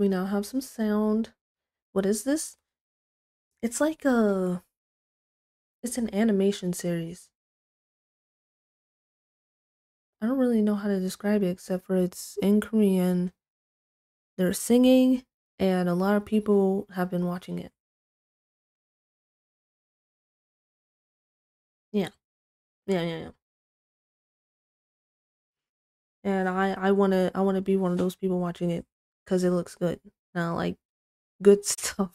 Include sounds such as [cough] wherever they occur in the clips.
We now have some sound. What is this? It's like a. It's an animation series. I don't really know how to describe it except for it's in Korean. They're singing, and a lot of people have been watching it. Yeah. Yeah, yeah, yeah. And I I want to I want to be one of those people watching it because it looks good. Now, like good [laughs] stuff.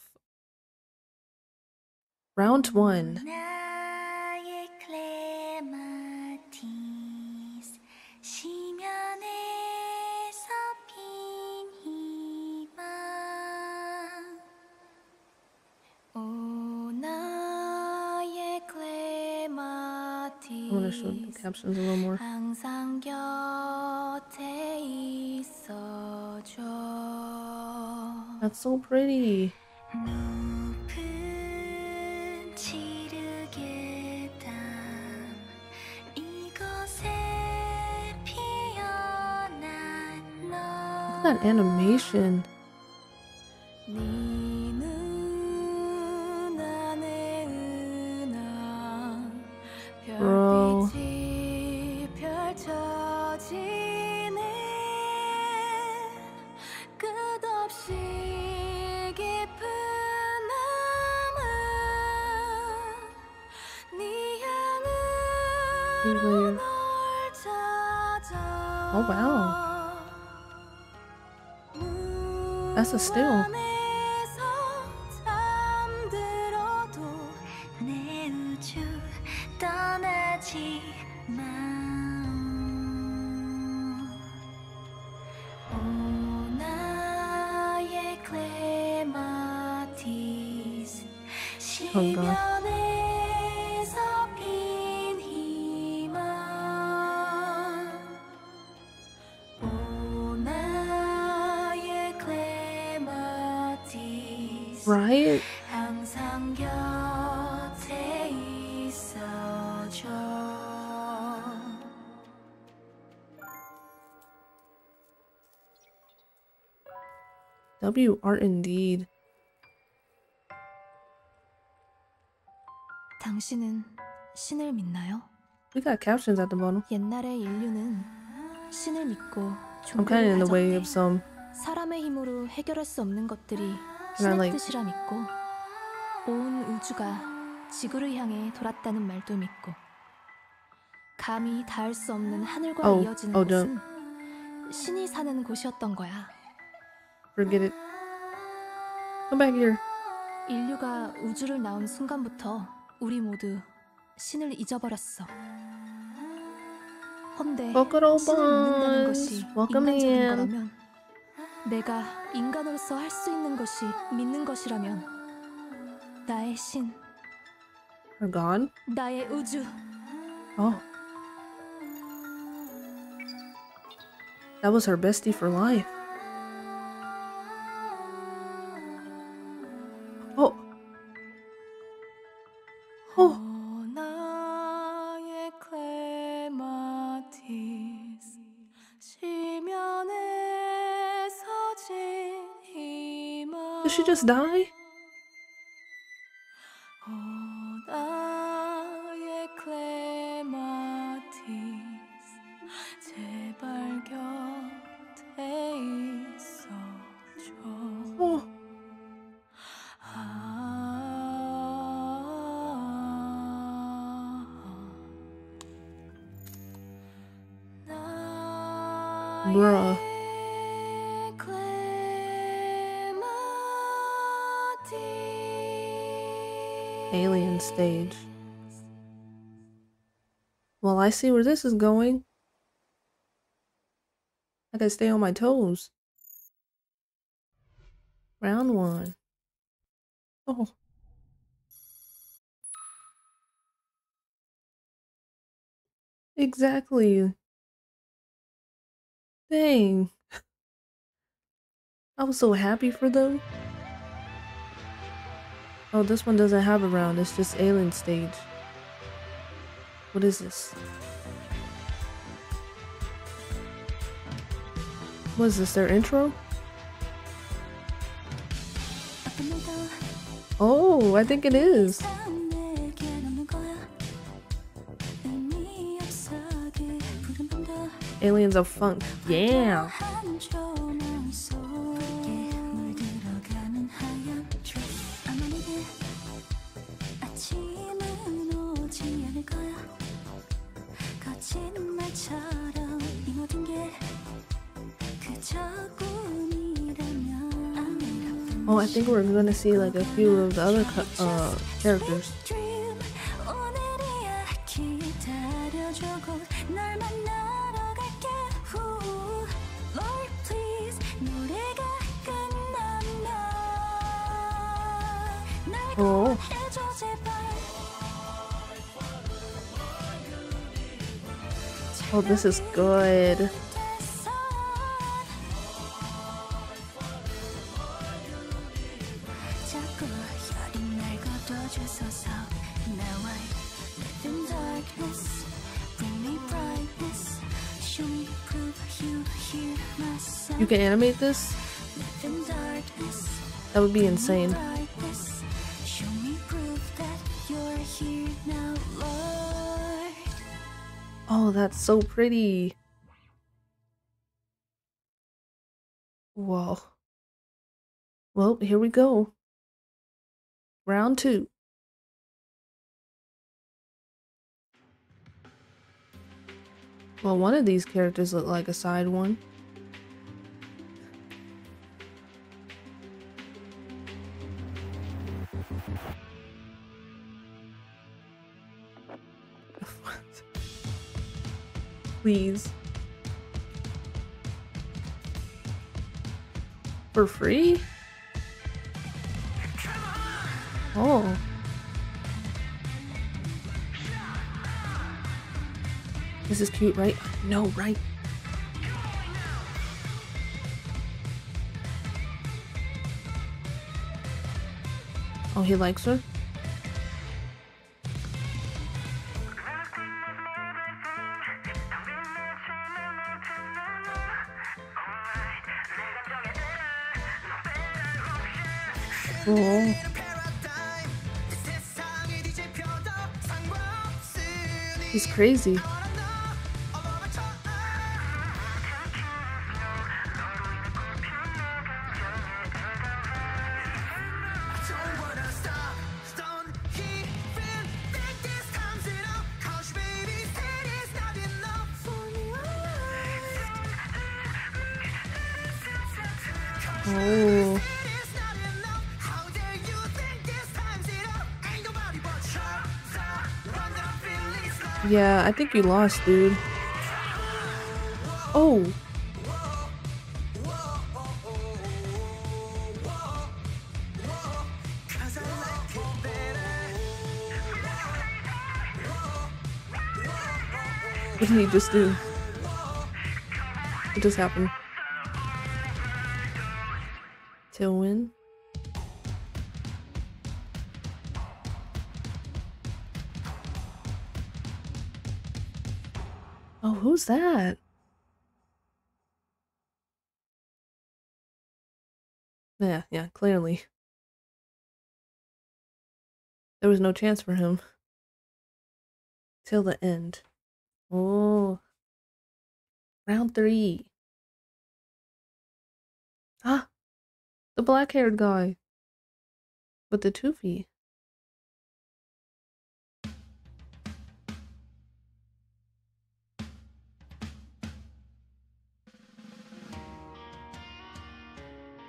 Round one. I'm gonna show the captions a little more. That's so pretty. Look at that animation. that's a still. Oh god. Right? 항상 곁에 있어줘 W art indeed. 당신은 신을 믿나요? We got captions at the bottom. 옛날의 인류는 신을 믿고 I'm kind of in the way 종교를 of some. 사람의 힘으로 해결할 수 없는 것들이 I 신의 like- 뜻이라 믿고 온 우주가 지구를 향해 돌았다는 말도 믿고 감히 닿을 수 없는 하늘과 Oh, 이어지는 oh, 곳은 신이 사는 곳이었던 거야. Forget it. Come back here. 인류가 우주를 나온 순간부터 우리 모두 신을 잊어버렸어. 헌데 신을 믿는다는. 것이 Welcome 인간적인 in. 거라면 내가 인간으로서 할 수 있는 것이 믿는 것이라면 나의 신, Are gone? 나의 우주 Oh. That was her bestie for life. Just die? I see where this is going. I gotta stay on my toes. Round one. Oh. Exactly. Dang. I was so happy for them. Oh, this one doesn't have a round. It's just alien stage. What is this? What is this, their intro? Oh, I think it is. Aliens of Funk. Yeah. Oh, I think we're gonna see like a few of the other uh, characters. Oh. Oh, this is good. Animate this? That would be insane. Oh, that's so pretty. Whoa. Well, here we go. Round two. Well, one of these characters look like a side one. Please. For free? Oh. This is cute, right? No, right? Oh, he likes her? He's crazy. I think you lost, dude. Oh. What did he just do? What just happened? Tailwind? Oh, who's that? Yeah, yeah, clearly. There was no chance for him. Till the end. Oh. Round three. Ah! The black haired guy. With the two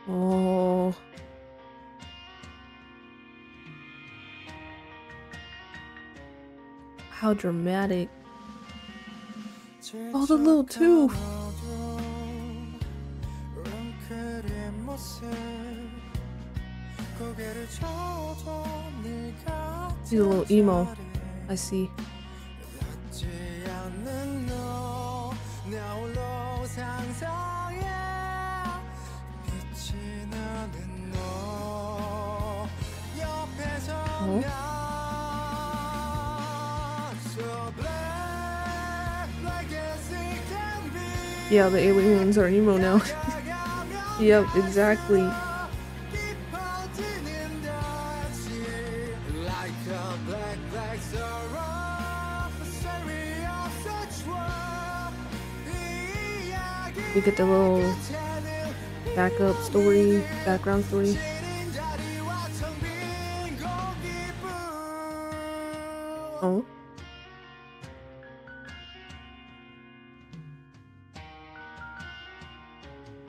Oh. How dramatic. Oh, the little tooth. He's a little emo. I see. [laughs] Yeah, the aliens are emo now. [laughs] yep, exactly. We get the little backup story, background story.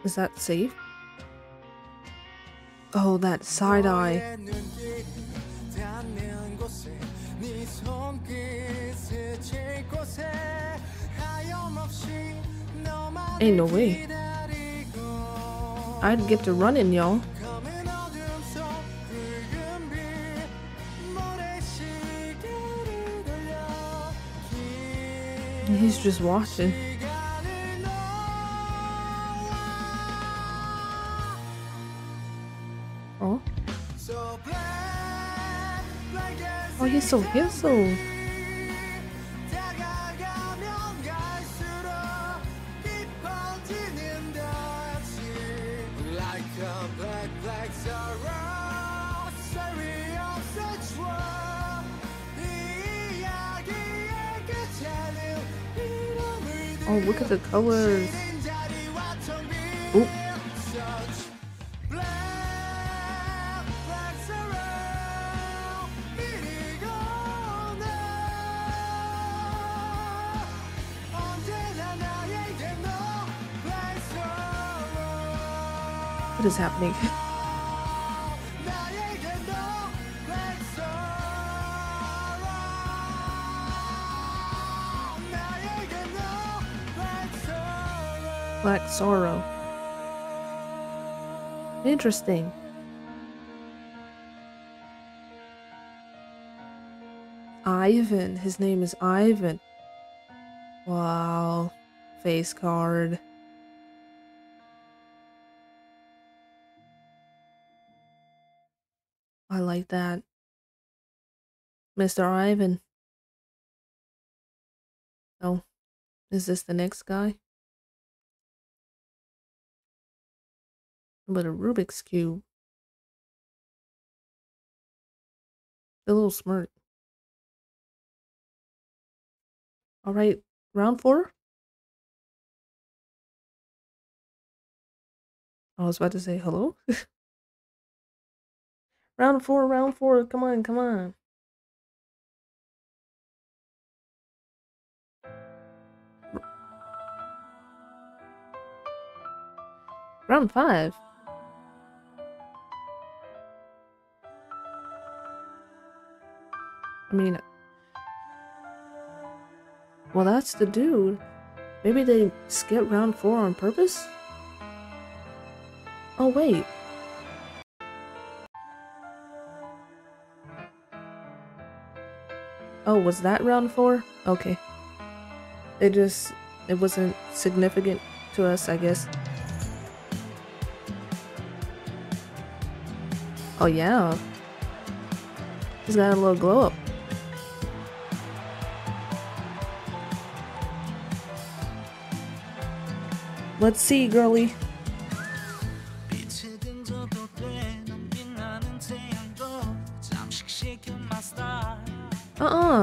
Is that safe? Oh, that side eye. Ain't no way. I'd get to running, y'all. He's just watching. Oh. Oh, look at the colors. Oop. Is happening? Black Sorrow. Interesting. Ivan. His name is Ivan. Wow. Face card. I like that. Mr. Ivan. Oh, is this the next guy? But a Rubik's Cube. The little smirk. Alright, round four? I was about to say hello. [laughs] round four, round four. Come on, come on. Round five. I mean, well, that's the dude. Maybe they skipped round four on purpose? Oh, wait. Oh, was that round four? Okay. It just, it wasn't significant to us, I guess. Oh, yeah. He's got a little glow up. Let's see, girly.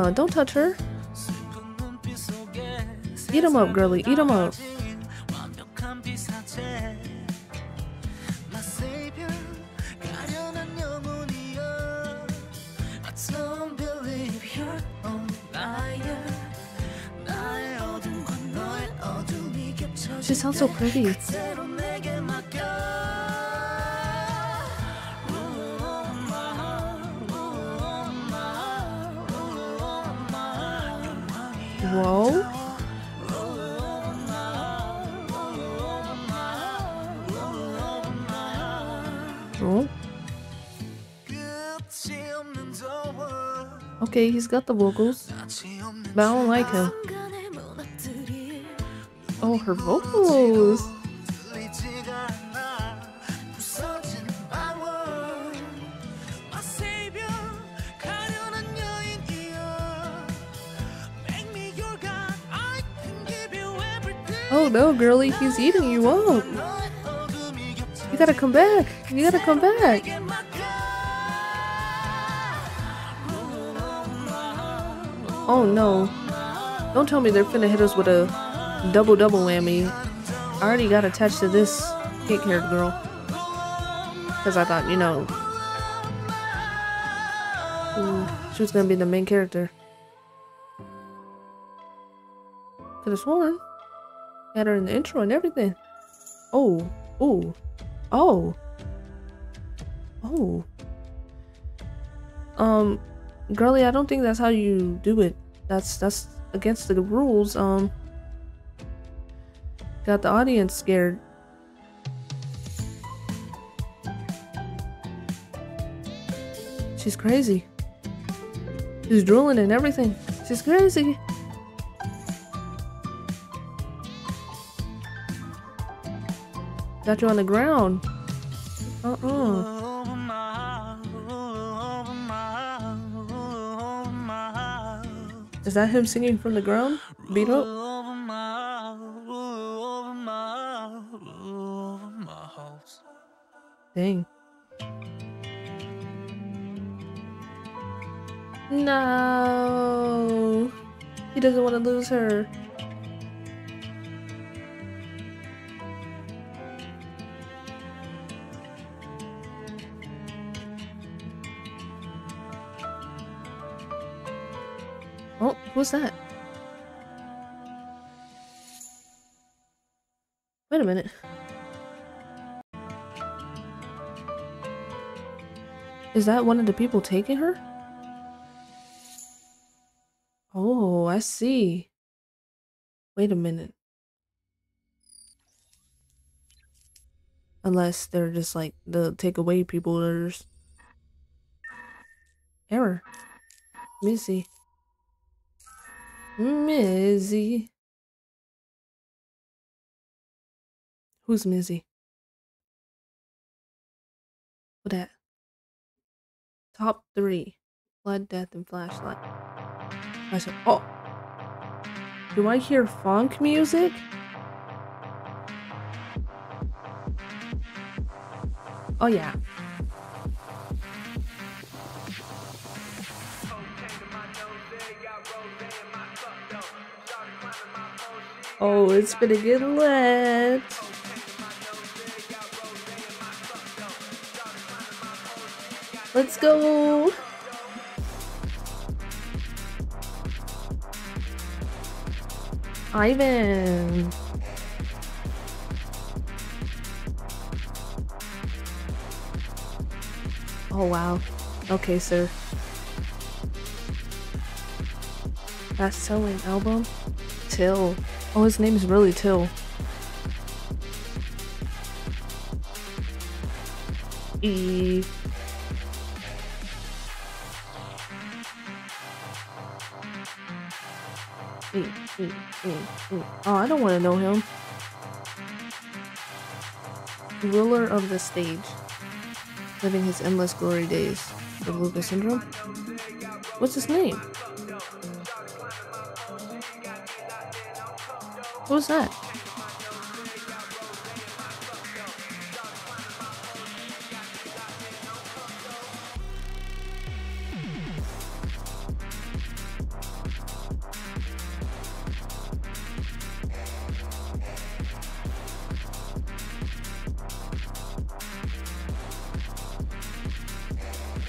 Uh-uh, don't touch her. Eat him up, girly, eat him up. She sounds so pretty. Okay, he's got the vocals, but I don't like him. Oh, her vocals. Oh no, girly, he's eating you up. You gotta come back. You gotta come back. Oh no. Don't tell me they're finna hit us with a double double whammy. I already got attached to this pink haired girl. Because I thought, you know, she was gonna be the main character. Could have sworn. Had her in the intro and everything. Oh, oh, oh, oh. Um, girly, I don't think that's how you do it. That's that's against the rules. Um, got the audience scared. She's crazy. She's drooling and everything. She's crazy. Got you on the ground. Uh-uh. Is that him singing from the ground? Beat up? Dang. No. He doesn't want to lose her. Who's that? Wait a minute. Is that one of the people taking her? Oh, I see. Wait a minute. Unless they're just like the take away people there's error. Missy. Mizi. Who's Mizi? What that? Top three. Blood, death, and flashlight. I said, oh. Do I hear funk music? Oh yeah. Oh, it's gonna get lit. Let's go. Ivan. Oh wow. Okay, sir. Best selling album? Till. Oh, his name is really Till. E. E, E, E, E. Oh, I don't want to know him. Ruler of the stage. Living his endless glory days. The Lucas Syndrome? What's his name? Who's that?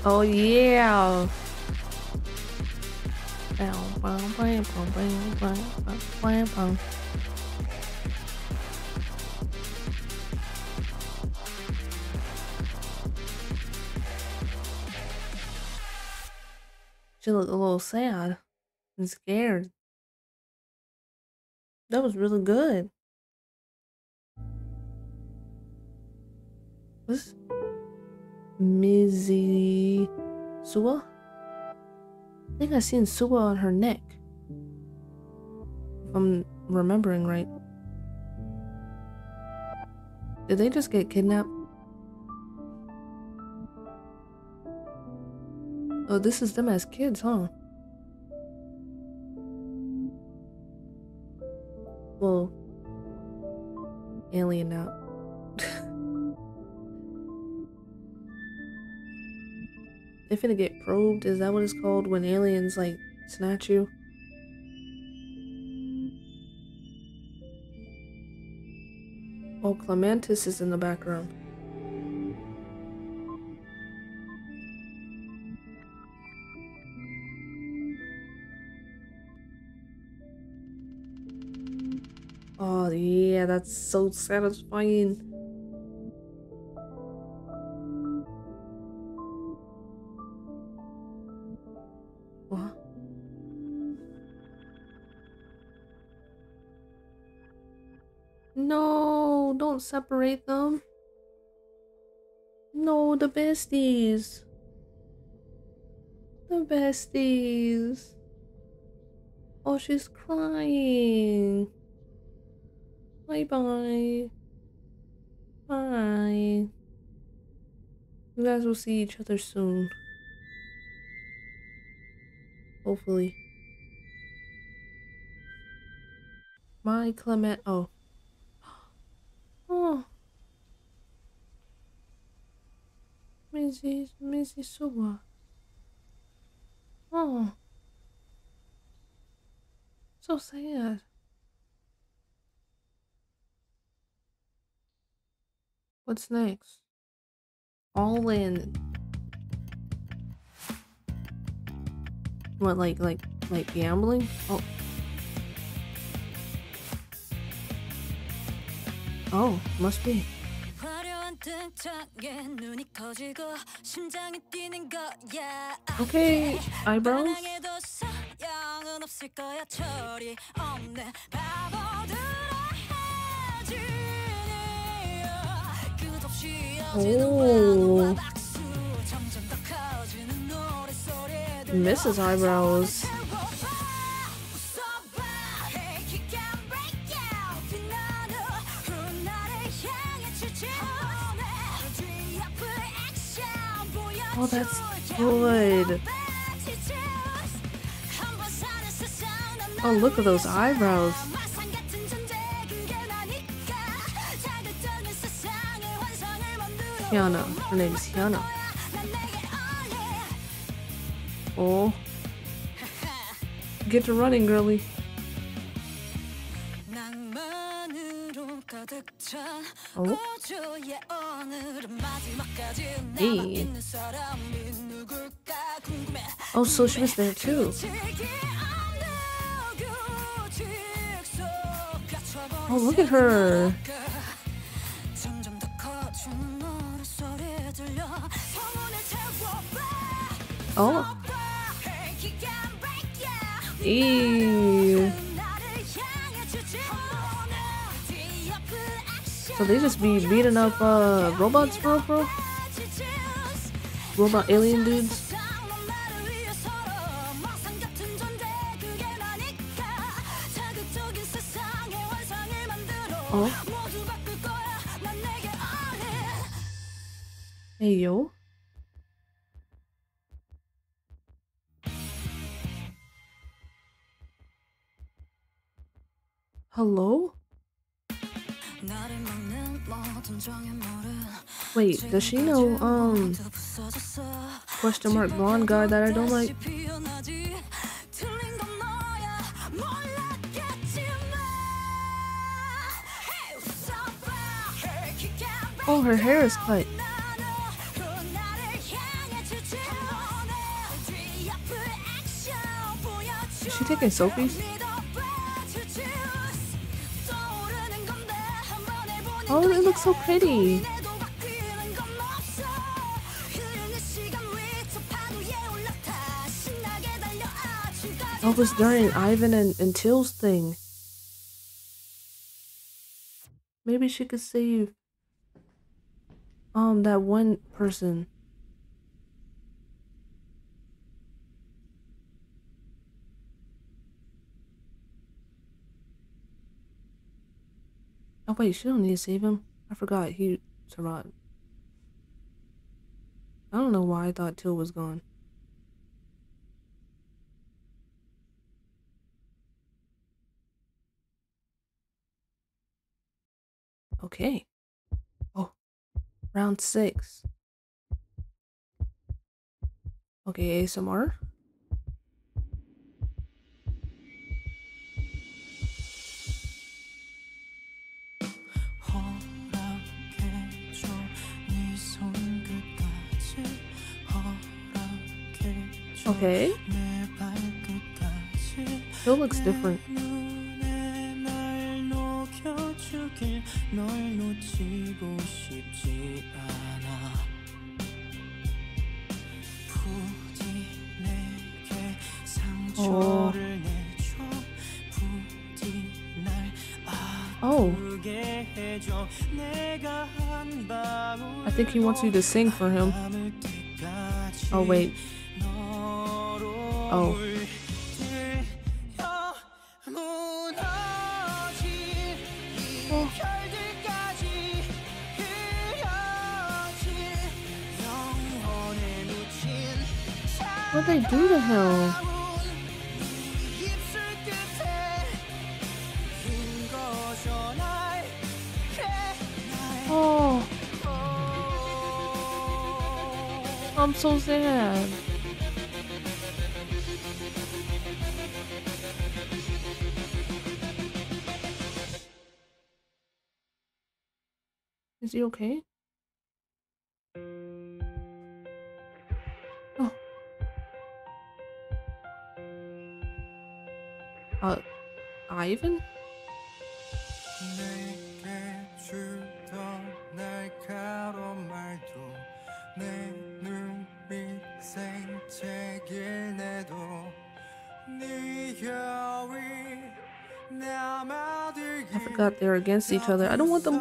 Oh yeah. She looked a little sad and scared. That was really good. What's Mizi Sua? I think I seen Sua on her neck. If I'm remembering right. Did they just get kidnapped? Oh, this is them as kids, huh? Well, alien now. [laughs] they finna get probed? Is that what it's called when aliens like snatch you? Oh, Clementis is in the background. That's so satisfying. What? No, don't separate them. No, the besties. The besties. Oh, she's crying. Bye bye. Bye. You guys will see each other soon. Hopefully. My Clement. Oh. [gasps] Oh. Missy, Missy Suwa. Oh. So sad. What's next? All in. What, like, like, like gambling? Oh. Oh, must be. Okay, eyebrows. [laughs] Oh. Misses eyebrows. Oh, that's good. Oh, look at those eyebrows. Hannah. Her name is Hannah. Oh. Get to running, girly. Oh. Hey. Oh, so she was there too. Oh, look at her. Oh. Ew. So they just be beating up uh, robots, bro, bro? Robot alien dudes? Hello? Wait, does she know, um, question mark blonde guy that I don't like? Oh, her hair is cut. Is she taking selfies? Oh, it looks so pretty. Oh, was during Ivan and, and Till's thing. Maybe she could save um that one person. Oh wait, she don't need to save him. I forgot he survived. I don't know why I thought Till was gone. Okay. Oh, round six. Okay, ASMR. Okay. It looks different. Oh. oh. I think he wants you to sing for him. Oh, wait. Oh. 어. What they do to him? Oh. I'm so sad. Is he okay? Oh. Uh, Ivan? I forgot they're against each other. I don't want them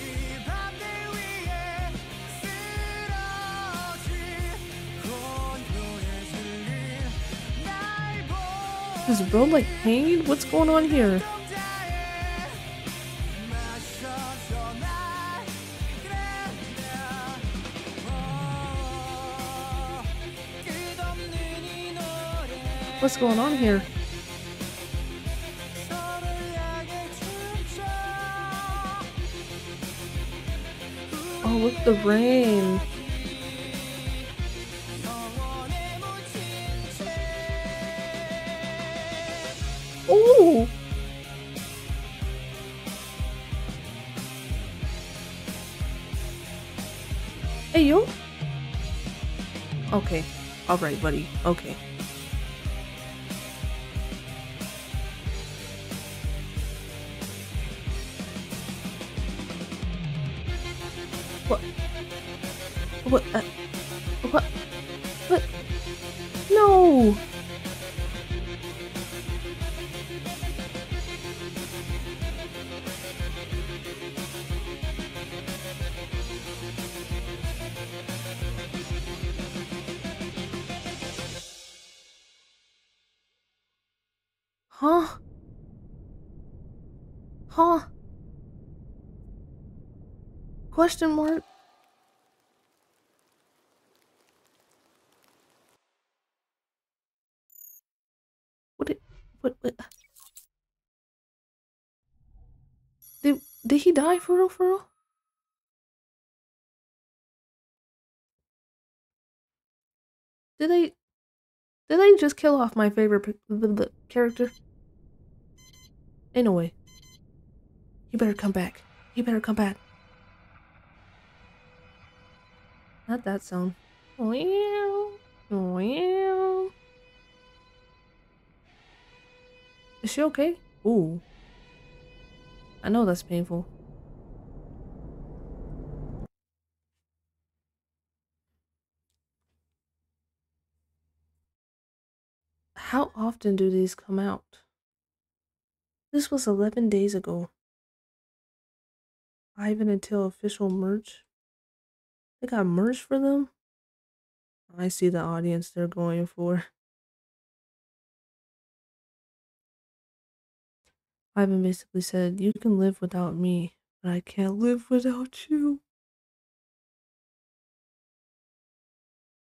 Is the road like pain? What's going on here? What's going on here? Oh, look, the rain. Alright, buddy. Okay. What? What? Uh, what? What? No! What did what, what Did did he die for real for real? Did they did they just kill off my favorite character? Anyway, you better come back. You better come back. Not that sound. Meow. Meow. Is she okay? Ooh. I know that's painful. How often do these come out? This was 11 days ago. Ivan until official merch. They got merch for them? I see the audience they're going for. Ivan basically said, You can live without me, but I can't live without you.